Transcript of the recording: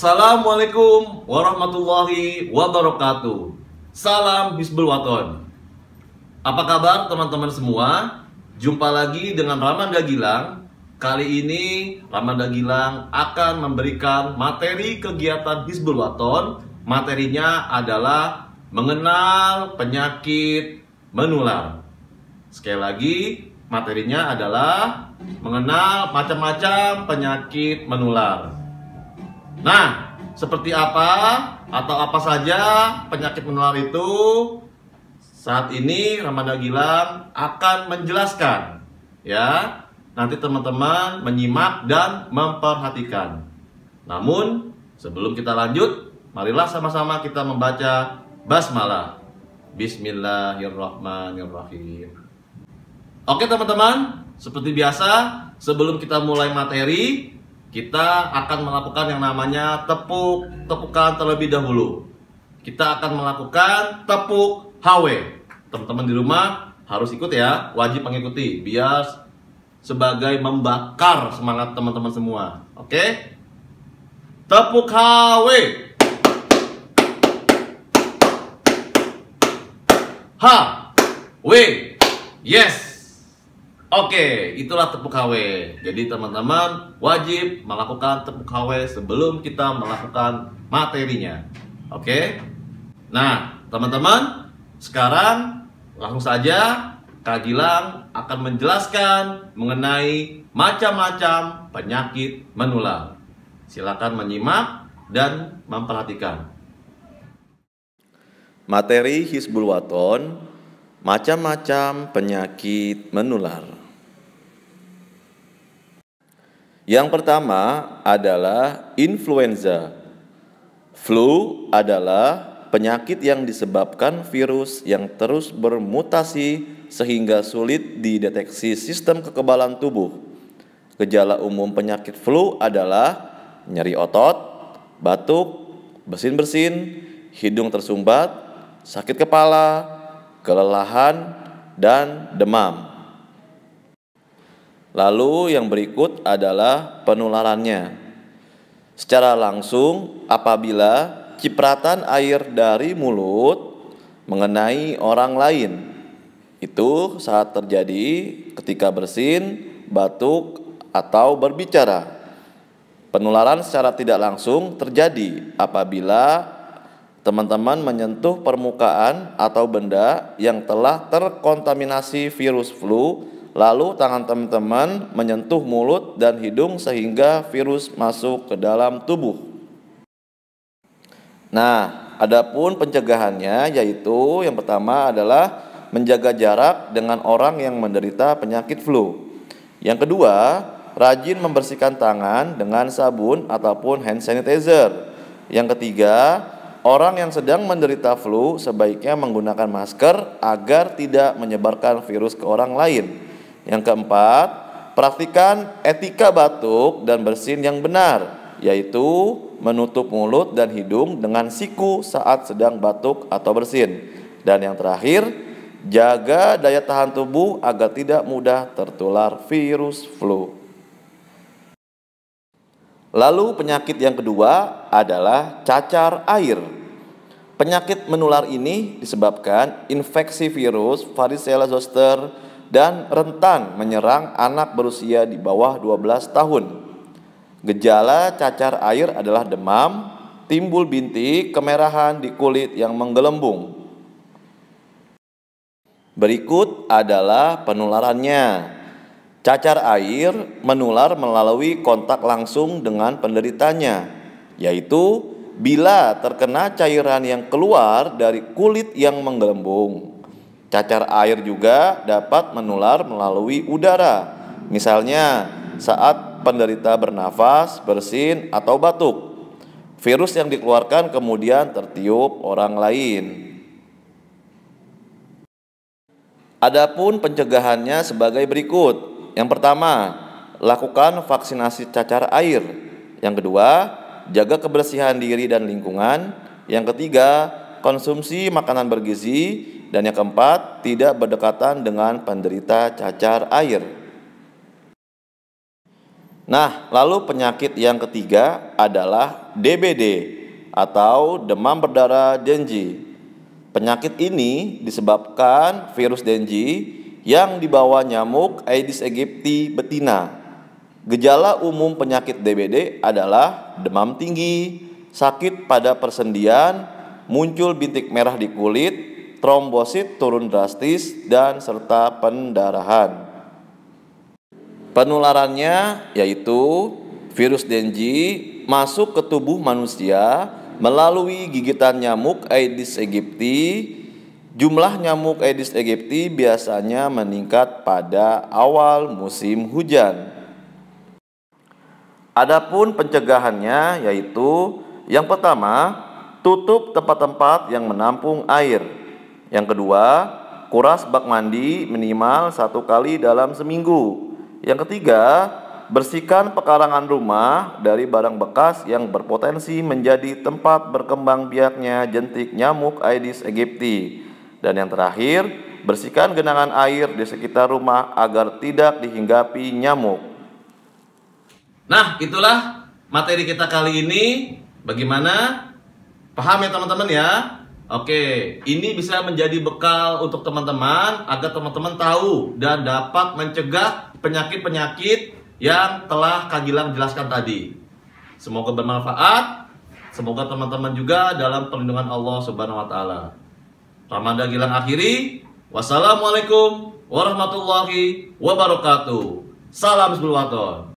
Assalamualaikum warahmatullahi wabarakatuh. Salam Hizbul Waton. Apa kabar teman-teman semua? Jumpa lagi dengan Ramanda Gilang. Kali ini Ramanda Gilang akan memberikan materi kegiatan Hizbul Waton. Materinya adalah mengenal penyakit menular. Sekali lagi, materinya adalah mengenal macam-macam penyakit menular. Nah, seperti apa atau apa saja penyakit menular itu? Saat ini Ramadhan Gilang akan menjelaskan. Ya, nanti teman-teman menyimak dan memperhatikan. Namun, sebelum kita lanjut, marilah sama-sama kita membaca basmalah. Bismillahirrahmanirrahim. Oke teman-teman, seperti biasa, sebelum kita mulai materi, kita akan melakukan yang namanya tepuk tepukan terlebih dahulu. Kita akan melakukan tepuk HW. Teman-teman di rumah harus ikut ya, wajib mengikuti biar sebagai membakar semangat teman-teman semua. Oke? Tepuk HW. H W Yes Oke, itulah tepuk KW. Jadi teman-teman wajib melakukan tepuk KW sebelum kita melakukan materinya. Oke? Nah, teman-teman, sekarang langsung saja Kak Gilang akan menjelaskan mengenai macam-macam penyakit menular. Silakan menyimak dan memperhatikan. Materi Hizbul Waton macam-macam penyakit menular. Yang pertama adalah influenza. Flu adalah penyakit yang disebabkan virus yang terus bermutasi sehingga sulit dideteksi sistem kekebalan tubuh. Gejala umum penyakit flu adalah nyeri otot, batuk, bersin-bersin, hidung tersumbat, sakit kepala, kelelahan, dan demam. Lalu yang berikut adalah penularannya. Secara langsung apabila cipratan air dari mulut mengenai orang lain itu saat terjadi ketika bersin, batuk atau berbicara. Penularan secara tidak langsung terjadi apabila teman-teman menyentuh permukaan atau benda yang telah terkontaminasi virus flu Lalu tangan teman-teman menyentuh mulut dan hidung sehingga virus masuk ke dalam tubuh. Nah, adapun pencegahannya yaitu yang pertama adalah menjaga jarak dengan orang yang menderita penyakit flu. Yang kedua, rajin membersihkan tangan dengan sabun ataupun hand sanitizer. Yang ketiga, orang yang sedang menderita flu sebaiknya menggunakan masker agar tidak menyebarkan virus ke orang lain. Yang keempat, praktikan etika batuk dan bersin yang benar, yaitu menutup mulut dan hidung dengan siku saat sedang batuk atau bersin. Dan yang terakhir, jaga daya tahan tubuh agar tidak mudah tertular virus flu. Lalu penyakit yang kedua adalah cacar air. Penyakit menular ini disebabkan infeksi virus varicella zoster dan rentan menyerang anak berusia di bawah 12 tahun. Gejala cacar air adalah demam, timbul bintik, kemerahan di kulit yang menggelembung. Berikut adalah penularannya. Cacar air menular melalui kontak langsung dengan penderitanya, yaitu bila terkena cairan yang keluar dari kulit yang menggelembung. Cacar air juga dapat menular melalui udara. Misalnya saat penderita bernafas, bersin, atau batuk. Virus yang dikeluarkan kemudian tertiup orang lain. Adapun pencegahannya sebagai berikut. Yang pertama, lakukan vaksinasi cacar air. Yang kedua, jaga kebersihan diri dan lingkungan. Yang ketiga, konsumsi makanan bergizi dan yang keempat, tidak berdekatan dengan penderita cacar air. Nah, lalu penyakit yang ketiga adalah DBD atau demam berdarah Dengue. Penyakit ini disebabkan virus Dengue yang dibawa nyamuk Aedes aegypti betina. Gejala umum penyakit DBD adalah demam tinggi, sakit pada persendian, muncul bintik merah di kulit, trombosit turun drastis, dan serta pendarahan. Penularannya yaitu virus Dengue masuk ke tubuh manusia melalui gigitan nyamuk Aedes aegypti. Jumlah nyamuk Aedes aegypti biasanya meningkat pada awal musim hujan. Adapun pencegahannya yaitu yang pertama, tutup tempat-tempat yang menampung air. Yang kedua, kuras bak mandi minimal satu kali dalam seminggu. Yang ketiga, bersihkan pekarangan rumah dari barang bekas yang berpotensi menjadi tempat berkembang biaknya jentik nyamuk Aedes aegypti. Dan yang terakhir, bersihkan genangan air di sekitar rumah agar tidak dihinggapi nyamuk. Nah, itulah materi kita kali ini. Bagaimana? Paham ya teman-teman ya? Oke, ini bisa menjadi bekal untuk teman-teman agar teman-teman tahu dan dapat mencegah penyakit-penyakit yang telah Kak Gilang jelaskan tadi. Semoga bermanfaat. Semoga teman-teman juga dalam perlindungan Allah Subhanahu wa taala. Ramadan Gilang akhiri. Wassalamualaikum warahmatullahi wabarakatuh. Salam sebelum